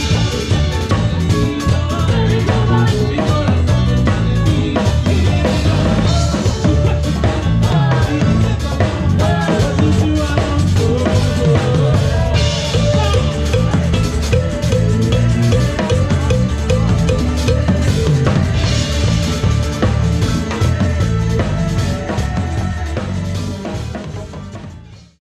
people.